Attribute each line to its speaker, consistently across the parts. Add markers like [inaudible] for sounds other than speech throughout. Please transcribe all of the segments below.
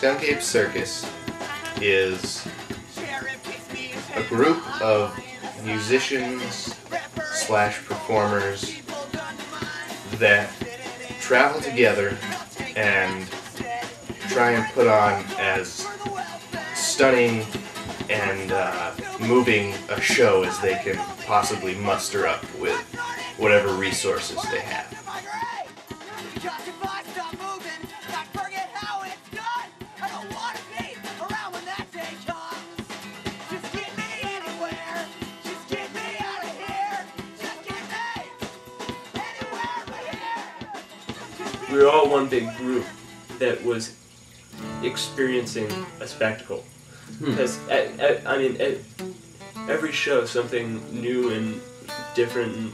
Speaker 1: Skunk Ape Circus is a group of musicians slash performers that travel together and try and put on as stunning and uh, moving a show as they can possibly muster up with whatever resources they have.
Speaker 2: We were all one big group that was experiencing a spectacle. Because I mean, at every show, something new and different and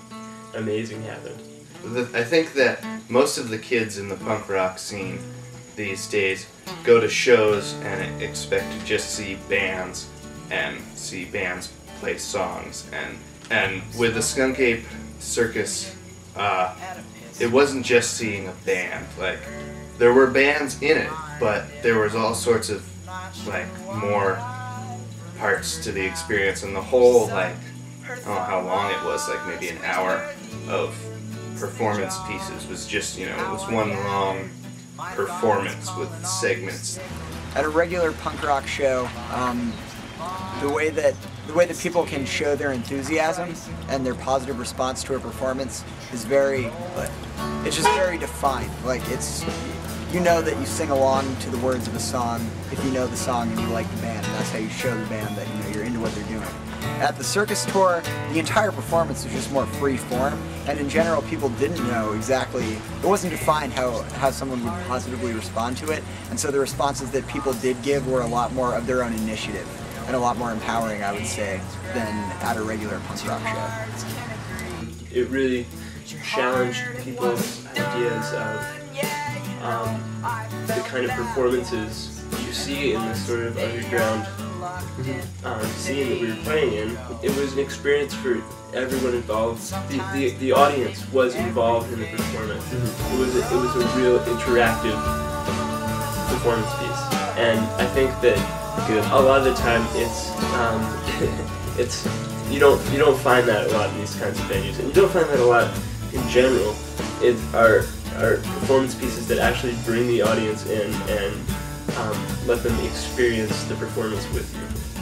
Speaker 2: amazing happened.
Speaker 1: The- I think that most of the kids in the punk rock scene these days go to shows and expect to just see bands and see bands play songs and and with the Skunk Ape Circus, uh, it wasn't just seeing a band. Like there were bands in it, but there was all sorts of like more parts to the experience, and the whole like I don't know how long it was, like maybe an hour of performance pieces was just you know it was one long performance with segments.
Speaker 3: at a regular punk rock show, um, the way that the way that people can show their enthusiasm and their positive response to a performance is very, it's just very defined. Like it's, you know that you sing along to the words of a song if you know the song and you like the band. That's how you show the band that you know you're into what they're doing. At the circus tour, the entire performance was just more free form, and in general, people didn't know exactly. It wasn't defined how how someone would positively respond to it, and so the responses that people did give were a lot more of their own initiative and a lot more empowering, I would say, than at a regular punk rock show.
Speaker 2: It really challenged people's ideas of um, the kind of performances you see in this sort of underground um, scene that we were playing in. It was an experience for everyone involved. The, the, the audience was involved in the performance. It was a, it was a real interactive performance piece, and I think that a lot of the time it's um, [laughs] it's you don't you don't find that a lot in these kinds of venues, and you don't find that a lot in general. It are are performance pieces that actually bring the audience in and um, let them experience the performance with you.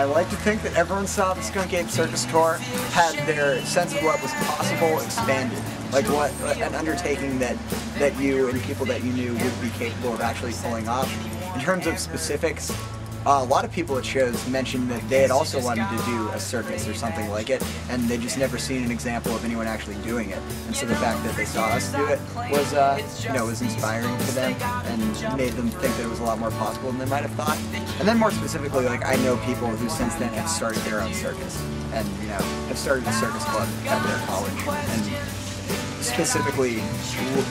Speaker 3: I like to think that everyone saw the Skunk Ape Circus tour had their sense of what was possible expanded, like what an undertaking that that you and people that you knew would be capable of actually pulling off. In terms of specifics, uh, a lot of people at shows mentioned that they had also wanted to do a circus or something like it, and they just never seen an example of anyone actually doing it. And so the fact that they saw us do it was, uh, you know, was inspiring to them and made them think that it was a lot more possible than they might have thought. And then more specifically, like I know people who since then have started their own circus, and you know, have started a circus club at their college, and specifically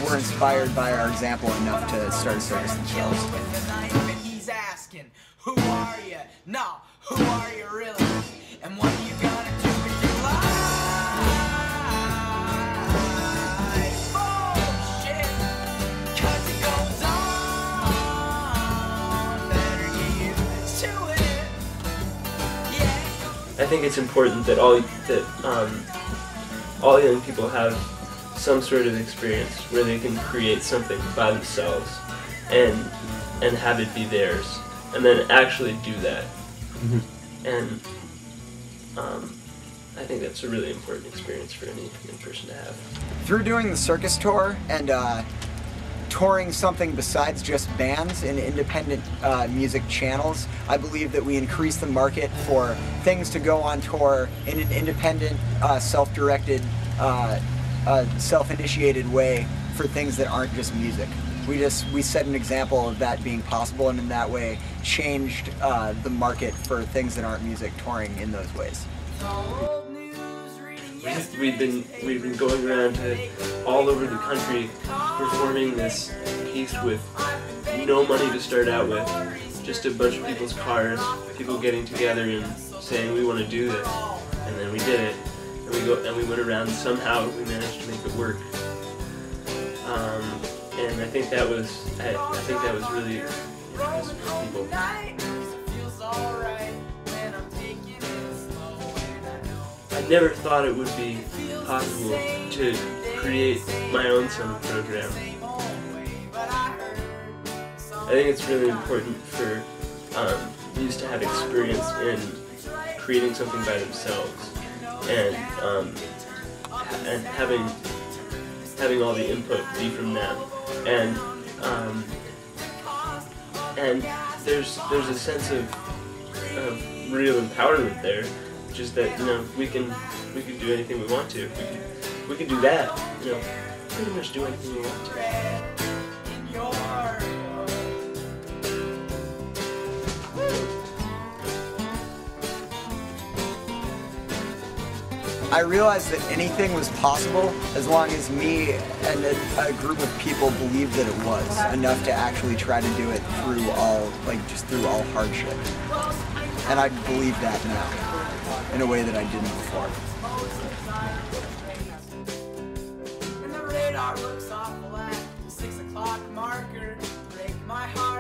Speaker 3: were inspired by our example enough to start a circus themselves.
Speaker 4: Who are you? No, who are you really? And what are you gonna do with your life? Oh shit, 'cause it goes on. Better get to it. Yeah.
Speaker 2: I think it's important that all that um, all young people have some sort of experience where they can create something by themselves and and have it be theirs, and then actually do that. And um, I think that's a really important experience for any young person to have.
Speaker 3: through doing the circus tour and uh, touring something besides just bands and independent uh, music channels, I believe that we increase the market for things to go on tour in an independent, uh, self-directed, uh, uh, self-initiated way for things that aren't just music. We just we set an example of that being possible, and in that way changed uh, the market for things that aren't music touring in those ways.
Speaker 2: We just, we've been we've been going around to all over the country performing this piece with no money to start out with, just a bunch of people's cars, people getting together and saying we want to do this, and then we did it, and we go and we went around. Somehow we managed to make it work. Um, and I think that was I, I think that was really impressive for people. I never thought it would be possible to create my own summer program. I think it's really important for um, to have experience in creating something by themselves and um, and having having all the input be from them. And um, and there's there's a sense of, of real empowerment there. Just that you know we can we can do anything we want to. We can, we can do that you know pretty much do anything we want to
Speaker 3: I realized that anything was possible as long as me and a, a, group of people believed that it was enough to actually try to do it through all, like just through all hardship. And I believe that now in a way that I didn't before.
Speaker 4: Radar looks awful at the six o'clock marker, break my heart.